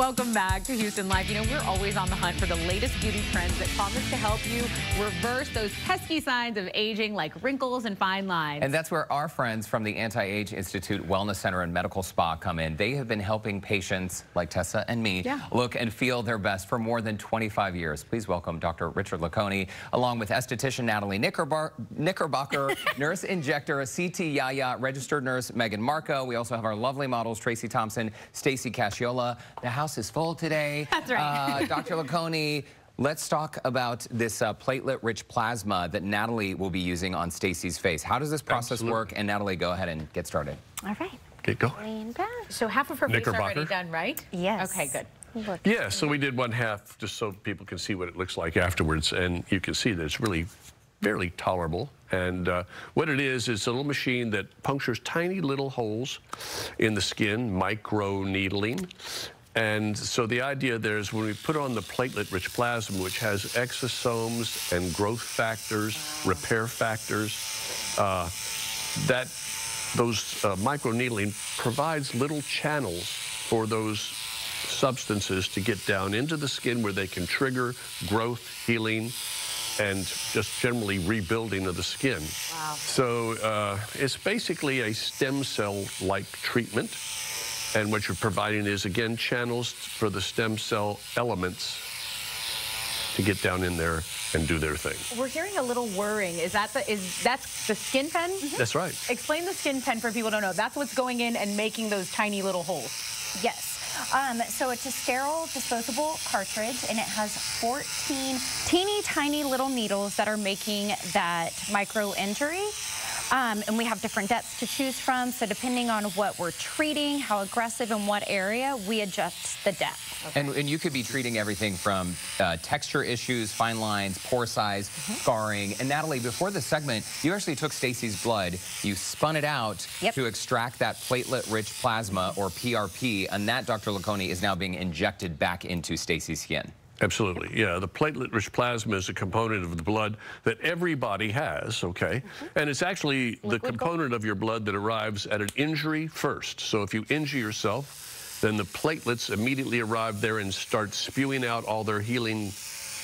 Welcome back to Houston Life. You know, we're always on the hunt for the latest beauty trends that promise to help you reverse those pesky signs of aging like wrinkles and fine lines. And that's where our friends from the Anti-Age Institute Wellness Center and Medical Spa come in. They have been helping patients like Tessa and me yeah. look and feel their best for more than 25 years. Please welcome Dr. Richard LeConey, along with esthetician Natalie Knickerbar Knickerbocker, nurse injector, CT Yaya, registered nurse Megan Marco. We also have our lovely models, Tracy Thompson, Stacy Casciola. The house house is full today. That's right. Uh, Dr. LeConey, let's talk about this uh, platelet-rich plasma that Natalie will be using on Stacy's face. How does this process Absolutely. work? And Natalie, go ahead and get started. All right. Get going. So half of her face already done, right? Yes. Okay, good. Look. Yeah, so we did one half just so people can see what it looks like afterwards, and you can see that it's really fairly tolerable. And uh, what it is, is a little machine that punctures tiny little holes in the skin, micro needling. And so the idea there is when we put on the platelet-rich plasma, which has exosomes and growth factors, repair factors, uh, that those uh, microneedling provides little channels for those substances to get down into the skin where they can trigger growth, healing, and just generally rebuilding of the skin. Wow. So uh, it's basically a stem cell-like treatment. And what you're providing is, again, channels for the stem cell elements to get down in there and do their thing. We're hearing a little whirring. Is that the is that's the skin pen? That's right. Explain the skin pen for people who don't know. That's what's going in and making those tiny little holes. Yes. Um, so it's a sterile disposable cartridge and it has 14 teeny tiny little needles that are making that micro injury. Um, and we have different depths to choose from. So depending on what we're treating, how aggressive in what area, we adjust the depth. And, and you could be treating everything from uh, texture issues, fine lines, pore size, Mm-hmm. scarring. And Natalie, before the segment, you actually took Stacy's blood, you spun it out Yep. to extract that platelet-rich plasma, or PRP, and that, Dr. LeConey, is now being injected back into Stacy's skin. Absolutely, yeah. The platelet-rich plasma is a component of the blood that everybody has, okay? And it's actually the Liquid gold. component of your blood that arrives at an injury first. So if you injure yourself, then the platelets immediately arrive there and start spewing out all their healing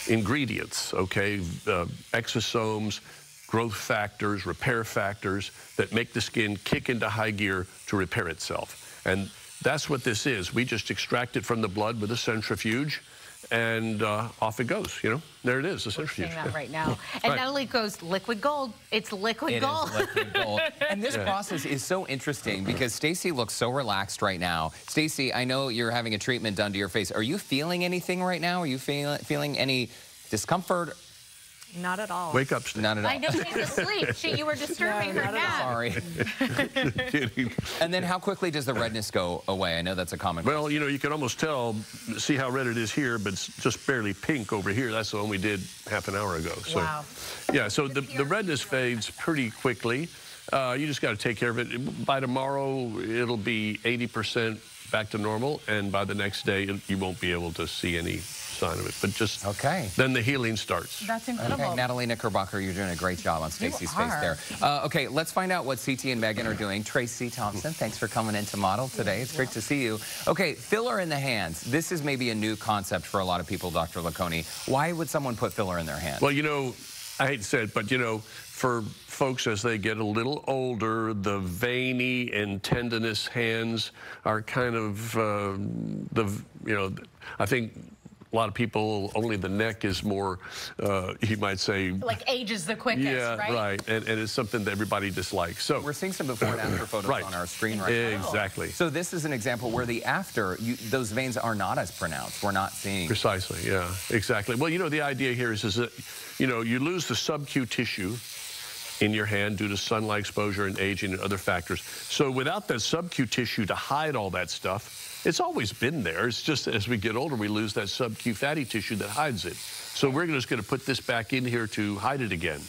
ingredients, okay? Uh, exosomes, growth factors, repair factors that make the skin kick into high gear to repair itself. And that's what this is. We just extract it from the blood with a centrifuge and uh, off it goes, you know? There it is, the We're centrifuge. seeing that right now. And Right. Natalie goes, liquid gold. It's liquid It gold. is liquid gold. And this Yeah. process is so interesting because Stacy looks so relaxed right now. Stacy, I know you're having a treatment done to your face. Are you feeling anything right now? Are you feel, feeling any discomfort? Not at all. Wake up, Steve. Not at all. I know she's asleep. She, you were disturbing No, her not at nap. Sorry. And then how quickly does the redness go away? I know that's a common Well, you know, you can almost tell, see how red it is here, but it's just barely pink over here. That's the one we did half an hour ago. So, Wow. Yeah, so the, the redness fades pretty quickly. Uh, you just got to take care of it. By tomorrow, it'll be 80% back to normal, and by the next day, you won't be able to see any sign of it. But just Okay. then the healing starts. That's incredible. Okay, Natalie Knickerbocker, you're doing a great job on Stacy's face there. Uh, okay, let's find out what CT and Megan are doing. Tracy Thompson, thanks for coming in to model today. It's great to see you. Okay, filler in the hands. This is maybe a new concept for a lot of people, Dr. LeConey. Why would someone put filler in their hand? Well, you know, I hate to say it, but you know, for folks as they get a little older, the veiny and tendinous hands are kind of uh, the, you know, I think a lot of people, only the neck is more, uh, you might say, Like ages the quickest, yeah, right? And, and it's something that everybody dislikes. So, We're seeing some before and after photos Right. on our screen right now. exactly. So this is an example where the after, you, those veins are not as pronounced. We're not seeing. Precisely, yeah, exactly. Well, you know, the idea here is, is that, you know, you lose the sub-Q tissue in your hand due to sunlight exposure and aging and other factors. So without that sub-Q tissue to hide all that stuff, it's always been there. It's just as we get older, we lose that sub-Q fatty tissue that hides it. So we're just going to put this back in here to hide it again.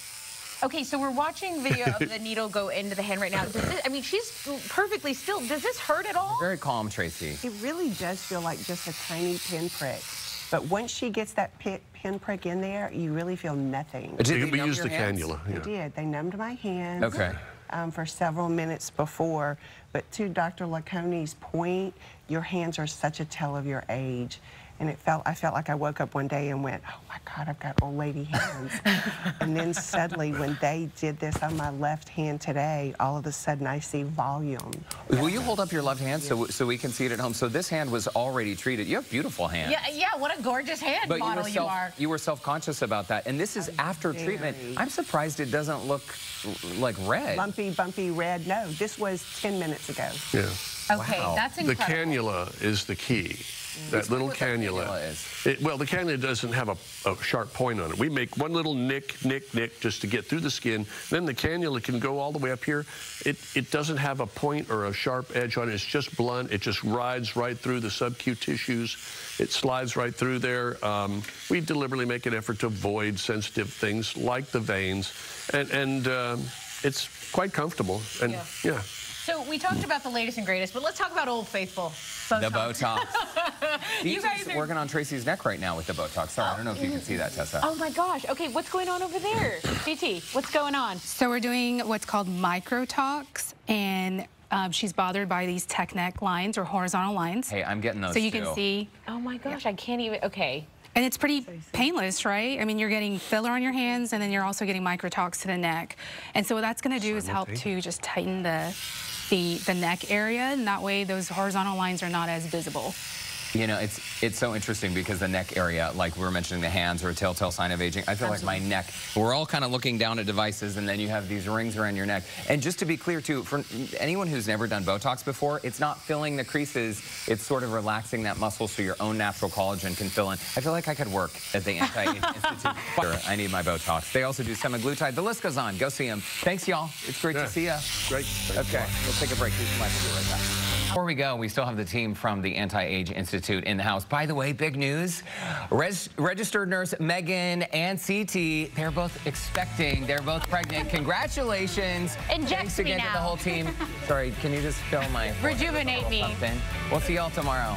Okay, so we're watching video of the needle go into the hand right now. Does this, I mean, she's perfectly still. Does this hurt at all? Very calm, Tracy. It really does feel like just a tiny pinprick. But once she gets that pin, pinprick in there, you really feel nothing. Did they we numb use your the hands? cannula. They did. They numbed my hands. Okay. Um, for several minutes before. But to Dr. LeConey's point, your hands are such a tell of your age. And it felt, I felt like I woke up one day and went, oh my God, I've got old lady hands. and then suddenly when they did this on my left hand today, all of a sudden I see volume. Will you hold up your left hand so, so we can see it at home? So this hand was already treated. You have beautiful hands. Yeah, yeah, what a gorgeous hand But you model were, you, self, are. you were self-conscious about that. And this is after treatment. I'm surprised it doesn't look like red. Lumpy, bumpy red. No, this was 10 minutes ago. Yeah. Okay, Wow. that's The incredible. cannula is the key. That little that cannula. cannula is. It- well, the cannula doesn't have a, a sharp point on it. We make one little nick, nick, nick just to get through the skin. Then the cannula can go all the way up here. It, it doesn't have a point or a sharp edge on it. It's just blunt. It just rides right through the subcutaneous tissues. It slides right through there. Um, we deliberately make an effort to avoid sensitive things like the veins. And, and um, it's quite comfortable. And Yeah. yeah. So we talked about the latest and greatest, but let's talk about Old Faithful. The Botox. You guys He's are- working on Tracy's neck right now with the Botox. Sorry, I don't know if you can see that, Tessa. Oh my gosh. Okay, what's going on over there? DT, what's going on? So we're doing what's called microtox, and um, she's bothered by these tech neck lines or horizontal lines. Hey, I'm getting those so you too. can see, Oh my gosh, I can't even. Okay. and it's pretty painless, right? I mean, you're getting filler on your hands, and then you're also getting microtox to the neck. And so what that's going to do is help to just tighten the, the the neck area, and that way those horizontal lines are not as visible. You know, it's it's so interesting because the neck area, like we were mentioning the hands are a telltale sign of aging. I feel like my neck, we're all kind of looking down at devices and then you have these rings around your neck. And just to be clear too, for anyone who's never done Botox before, it's not filling the creases, it's sort of relaxing that muscle so your own natural collagen can fill in. I feel like I could work at the Anti-Aging Institute. I need my Botox. They also do semaglutide. The list goes on. Go see them. Thanks, y'all. It's great Yeah. to see you. Great. Thanks Okay, we'll take a break. The mic. Right back. Before we go, we still have the team from the Anti-Age Institute in the house. By the way, big news. Res registered nurse Megan and CT, they're both expecting. They're both pregnant. Congratulations. Inject Thanks again to the whole team. Sorry, can you just fill my... Rejuvenate me. Something. We'll see y'all tomorrow.